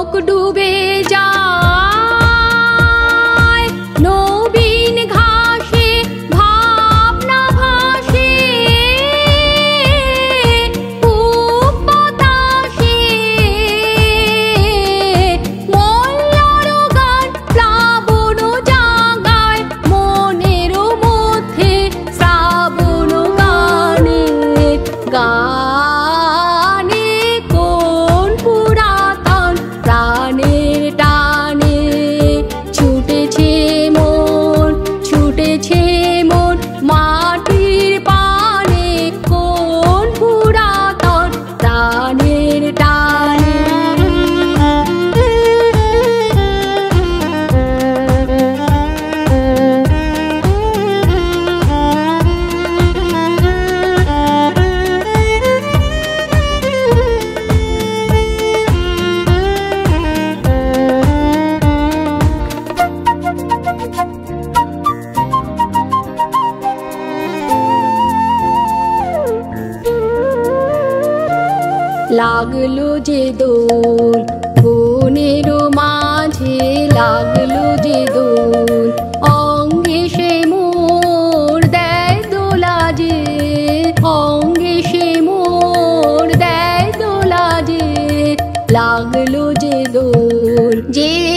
शोक डूबे जा লাগল যে দোল বনেরও মাঝে লাগল যে দোল। অঙ্গে সে মোর দেয় দোলা যে অঙ্গে সে মোর দেয় দোলা যে লাগল যে দোল, যে